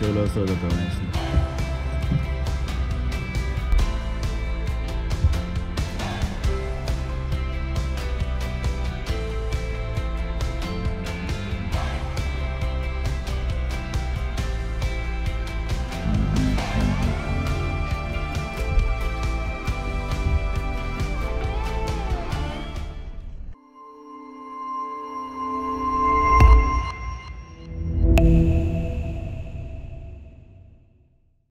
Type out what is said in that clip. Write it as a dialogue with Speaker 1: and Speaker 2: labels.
Speaker 1: Solo, solo.